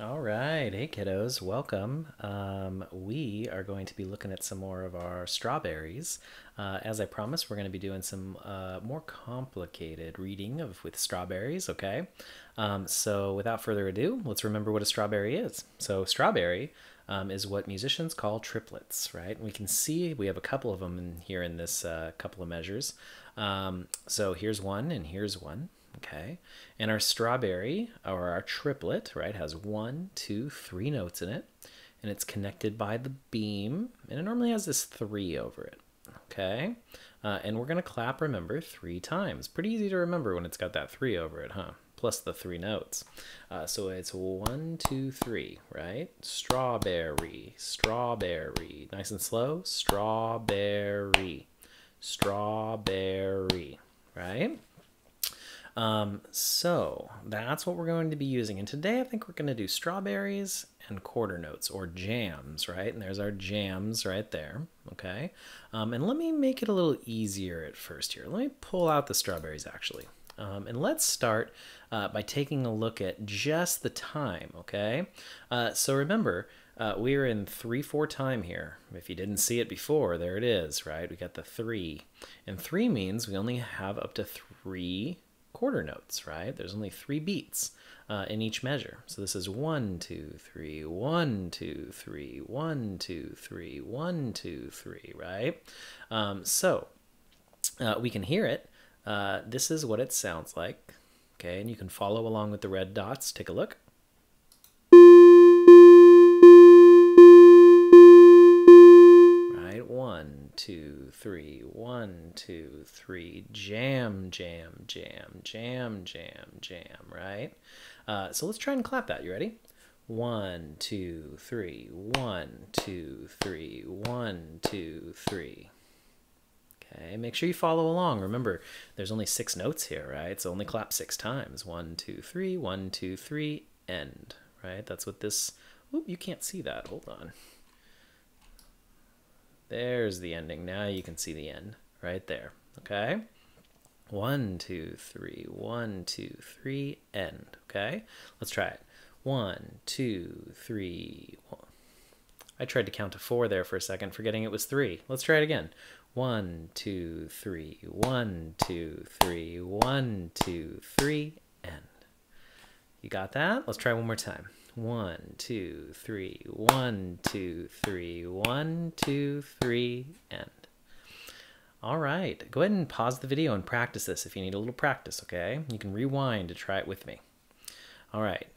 All right. Hey, kiddos. Welcome. Um, we are going to be looking at some more of our strawberries. Uh, as I promised, we're going to be doing some uh, more complicated reading of with strawberries, okay? Um, so without further ado, let's remember what a strawberry is. So strawberry um, is what musicians call triplets, right? We can see we have a couple of them in here in this uh, couple of measures. Um, so here's one and here's one. Okay, and our strawberry or our triplet, right, has one, two, three notes in it, and it's connected by the beam, and it normally has this three over it. Okay, uh, and we're gonna clap, remember, three times. Pretty easy to remember when it's got that three over it, huh? Plus the three notes. Uh, so it's one, two, three, right? Strawberry, strawberry. Nice and slow. Strawberry, strawberry, right? Um, so that's what we're going to be using. And today I think we're going to do strawberries and quarter notes or jams, right? And there's our jams right there, okay? Um, and let me make it a little easier at first here. Let me pull out the strawberries actually. Um, and let's start uh, by taking a look at just the time, okay? Uh, so remember, uh, we're in 3-4 time here. If you didn't see it before, there it is, right? We got the 3. And 3 means we only have up to 3 quarter notes, right? There's only three beats uh, in each measure. So this is one, two, three, one, two, three, one, two, three, one, two, three, right? Um, so uh, we can hear it. Uh, this is what it sounds like. Okay, and you can follow along with the red dots. Take a look. One, two, three, one, two, three, jam, jam, jam, jam, jam, jam, right? Uh, so let's try and clap that. You ready? One, two, three, one, two, three, one, two, three. Okay, make sure you follow along. Remember, there's only six notes here, right? So only clap six times. One, two, three, one, two, three, end, right? That's what this, oop, you can't see that. Hold on. There's the ending. Now you can see the end right there. Okay? One, two, three, one, two, three, end. Okay? Let's try it. One, two, three. One. I tried to count to four there for a second, forgetting it was three. Let's try it again. One, two, three, one, two, three, one, two, three, end. You got that? Let's try one more time. One, two, three, one, two, three, one, two, three, end. All right, go ahead and pause the video and practice this if you need a little practice, okay? You can rewind to try it with me. All right,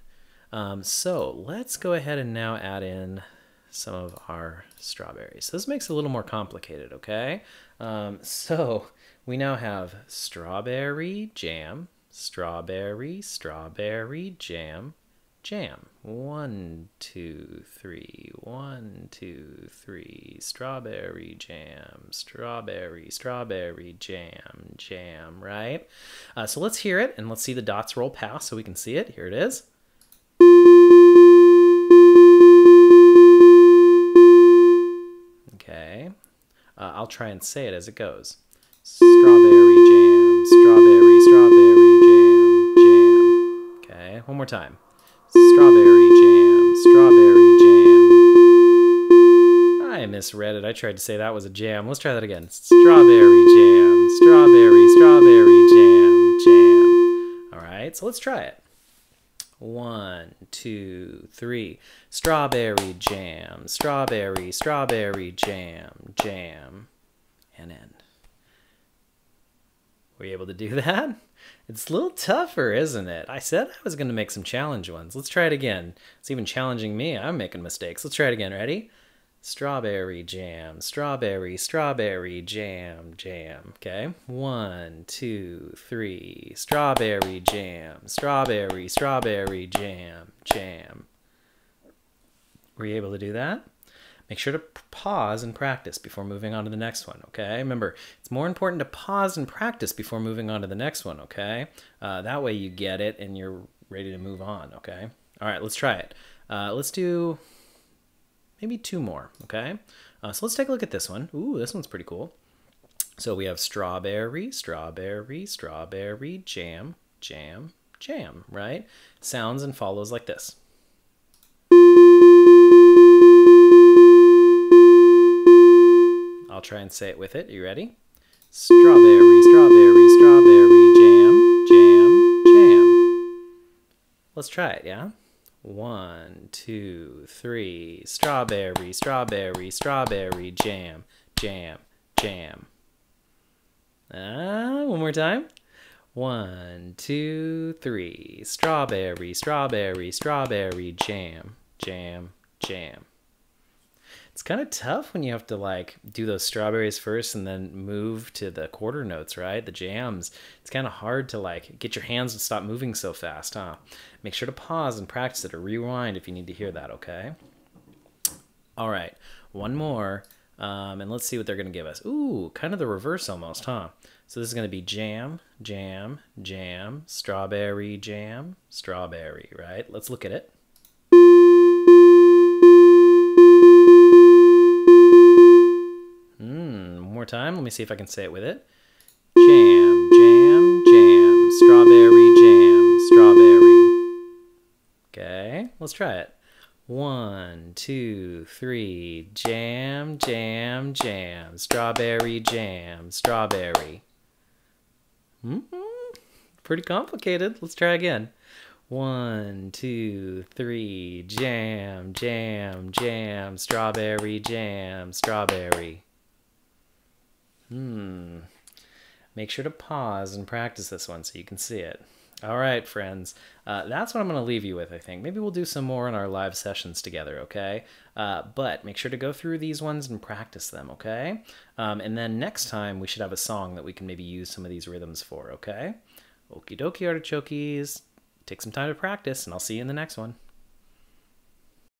um, so let's go ahead and now add in some of our strawberries. So this makes it a little more complicated, okay? Um, so we now have strawberry jam, strawberry, strawberry jam, jam. One, two, three, one, two, three, strawberry jam, strawberry, strawberry jam, jam, right? Uh, so let's hear it and let's see the dots roll past so we can see it. Here it is. Okay. Uh, I'll try and say it as it goes. Strawberry jam, strawberry, strawberry jam, jam. Okay, one more time. Strawberry jam, strawberry jam. I misread it. I tried to say that was a jam. Let's try that again. Strawberry jam, strawberry, strawberry jam, jam. All right, so let's try it. One, two, three. Strawberry jam, strawberry, strawberry jam, jam, and end. Were you able to do that? It's a little tougher, isn't it? I said I was going to make some challenge ones. Let's try it again. It's even challenging me. I'm making mistakes. Let's try it again. Ready? Strawberry jam, strawberry, strawberry jam, jam. Okay. One, two, three. Strawberry jam, strawberry, strawberry jam, jam. Were you able to do that? Make sure to pause and practice before moving on to the next one, okay? Remember, it's more important to pause and practice before moving on to the next one, okay? Uh, that way you get it and you're ready to move on, okay? All right, let's try it. Uh, let's do maybe two more, okay? Uh, so let's take a look at this one. Ooh, this one's pretty cool. So we have strawberry, strawberry, strawberry, jam, jam, jam, right? Sounds and follows like this. And say it with it. You ready? Strawberry, strawberry, strawberry, jam, jam, jam. Let's try it, yeah? One, two, three. Strawberry, strawberry, strawberry, jam, jam, jam. Ah, one more time. One, two, three. Strawberry, strawberry, strawberry, jam, jam, jam. It's kind of tough when you have to like do those strawberries first and then move to the quarter notes, right? The jams. It's kind of hard to like get your hands to stop moving so fast, huh? Make sure to pause and practice it or rewind if you need to hear that, okay? All right, one more. Um, and let's see what they're going to give us. Ooh, kind of the reverse almost, huh? So this is going to be jam, jam, jam, strawberry jam, strawberry, right? Let's look at it. Hmm, one more time. Let me see if I can say it with it. Jam, jam, jam, strawberry jam, strawberry. Okay, let's try it. One, two, three. Jam, jam, jam. Strawberry jam, strawberry. Mm -hmm. Pretty complicated. Let's try again. One, two, three. Jam, jam, jam. Strawberry jam, strawberry. Hmm. Make sure to pause and practice this one so you can see it. All right, friends. Uh, that's what I'm going to leave you with, I think. Maybe we'll do some more in our live sessions together, okay? Uh, but make sure to go through these ones and practice them, okay? Um, and then next time, we should have a song that we can maybe use some of these rhythms for, okay? Okie dokie, artichokes. Take some time to practice, and I'll see you in the next one.